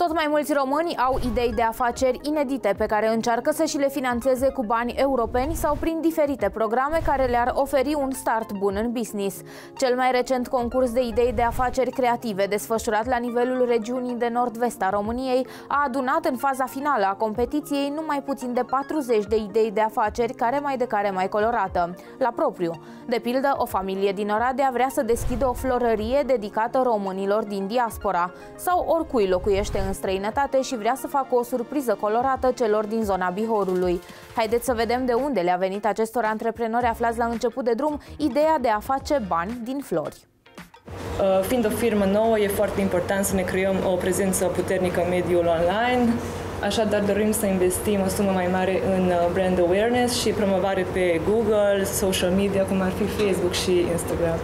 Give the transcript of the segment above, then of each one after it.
Tot mai mulți români au idei de afaceri inedite pe care încearcă să și le financeze cu bani europeni sau prin diferite programe care le-ar oferi un start bun în business. Cel mai recent concurs de idei de afaceri creative desfășurat la nivelul regiunii de nord-vest a României a adunat în faza finală a competiției numai puțin de 40 de idei de afaceri care mai de care mai colorată, la propriu. De pildă, o familie din Oradea vrea să deschidă o florărie dedicată românilor din diaspora sau oricui locuiește în străinătate și vrea să facă o surpriză colorată celor din zona Bihorului. Haideți să vedem de unde le-a venit acestor antreprenori aflați la început de drum ideea de a face bani din flori. Uh, fiind o firmă nouă, e foarte important să ne creăm o prezență puternică în mediul online, Așadar, dorim să investim o sumă mai mare în uh, brand awareness și promovare pe Google, social media, cum ar fi Facebook și Instagram.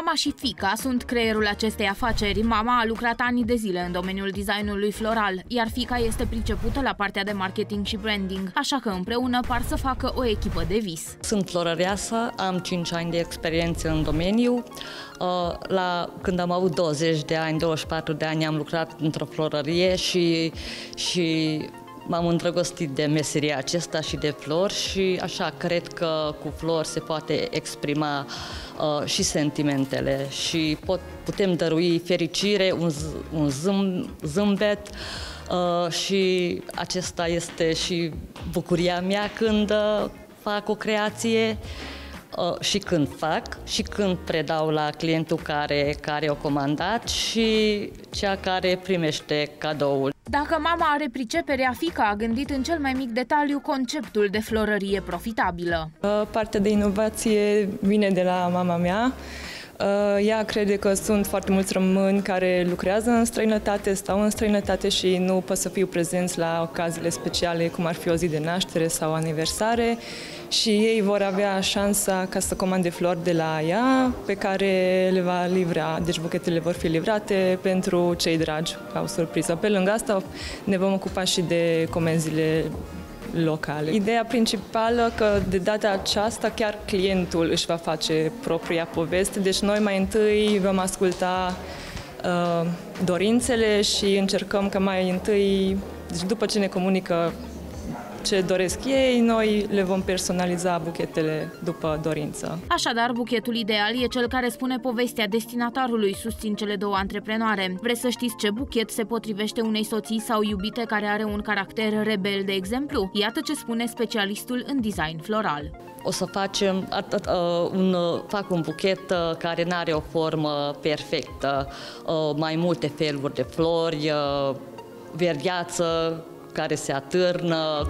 Mama și fica sunt creierul acestei afaceri. Mama a lucrat ani de zile în domeniul designului floral, iar fica este pricepută la partea de marketing și branding, așa că împreună par să facă o echipă de vis. Sunt florăreasă, am 5 ani de experiență în domeniu. Uh, la, când am avut 20 de ani, 24 de ani, am lucrat într-o florărie și, și m-am îndrăgostit de meseria acesta și de flori și așa cred că cu flori se poate exprima uh, și sentimentele și pot, putem dărui fericire, un, un zâm, zâmbet uh, și acesta este și bucuria mea când uh, fac o creație. Uh, și când fac și când predau la clientul care, care o comandat și cea care primește cadoul. Dacă mama are priceperea, fica a gândit în cel mai mic detaliu conceptul de florărie profitabilă. Uh, partea de inovație vine de la mama mea. Uh, ea crede că sunt foarte mulți români care lucrează în străinătate, stau în străinătate și nu pot să fiu prezenți la ocaziile speciale, cum ar fi o zi de naștere sau aniversare. Și ei vor avea șansa ca să comande flori de la ea, pe care le va livra, deci buchetele vor fi livrate pentru cei dragi, ca o surpriză. Pe lângă asta ne vom ocupa și de comenzile locale. Ideea principală că de data aceasta chiar clientul își va face propria poveste, deci noi mai întâi vom asculta uh, dorințele și încercăm că mai întâi, deci după ce ne comunică ce doresc ei, noi le vom personaliza buchetele după dorință. Așadar, buchetul ideal e cel care spune povestea destinatarului, susțin cele două antreprenoare. Vreți să știți ce buchet se potrivește unei soții sau iubite care are un caracter rebel, de exemplu? Iată ce spune specialistul în design floral. O să facem atât, uh, un, uh, fac un buchet uh, care nu are o formă perfectă, uh, mai multe feluri de flori, uh, verdeață care se atârnă.